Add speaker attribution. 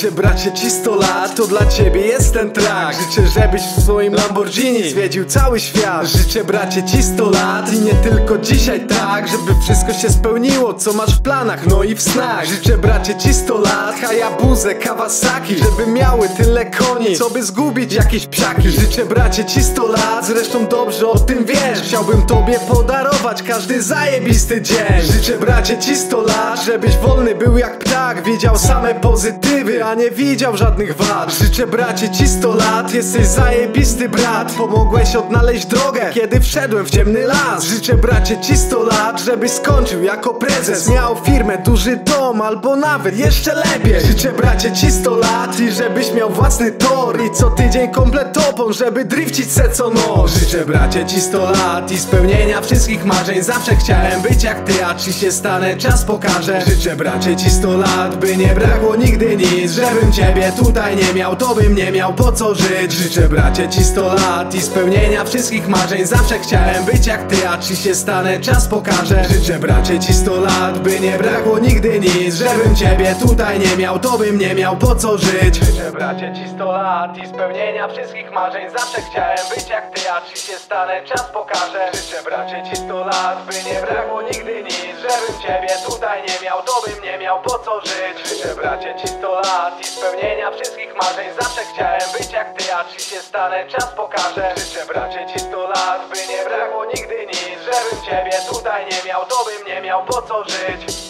Speaker 1: Życzę bracie ci 100 lat, to dla ciebie jest ten track Życzę żebyś w swoim Lamborghini zwiedził cały świat. Życzę bracie ci 100 lat i nie tylko dzisiaj tak Żeby wszystko się spełniło, co masz w planach, no i w snach. Życzę bracie ci 100 lat, Hayabusa, Kawasaki Żeby miały tyle koni, co by zgubić jakieś psiaki. Życzę bracie ci 100 lat, zresztą dobrze o tym wiesz. Chciałbym tobie podarować każdy zajebisty dzień. Życzę bracie ci 100 lat, żebyś wolny był jak ptak Widział same pozytywy, nie widział żadnych wad. Życzę bracie ci 100 lat, jesteś zajebisty brat. Pomogłeś odnaleźć drogę, kiedy wszedłem w ciemny las. Życzę bracie ci 100 lat, żebyś skończył jako prezes. Miał firmę, duży dom, albo nawet jeszcze lepiej. Życzę bracie ci 100 lat i żebyś miał własny tor. I co tydzień komplet opon, żeby drifcić se co noc. Życzę bracie ci 100 lat i spełnienia wszystkich marzeń. Zawsze chciałem być jak ty, a czy się stanę, czas pokaże. Życzę bracie ci 100 lat, by nie brakło nigdy nic Żebym ciebie tutaj nie miał, to bym nie miał po co żyć. Życzę bracie ci 100 lat i spełnienia wszystkich marzeń. Zawsze chciałem być jak ty, a czy się stanę, czas pokaże. Życzę bracie ci 100 lat, by nie brakło nigdy nic. Żebym ciebie tutaj nie miał, to bym nie miał po co żyć. Życzę bracie ci 100 lat i spełnienia wszystkich marzeń. Zawsze chciałem być jak ty, a czy się stanę, czas pokaże. Życzę bracie ci 100 lat, by nie brakło nigdy nic Żebym ciebie tutaj nie miał, to bym nie miał po co żyć. Życzę bracie ci 100 lat i spełnienia wszystkich marzeń. Zawsze chciałem być jak ty, a czy się stanę, czas pokaże. Życzę bracie ci 100 lat, by nie brakło nigdy nic. Żebym ciebie tutaj nie miał, to bym nie miał po co żyć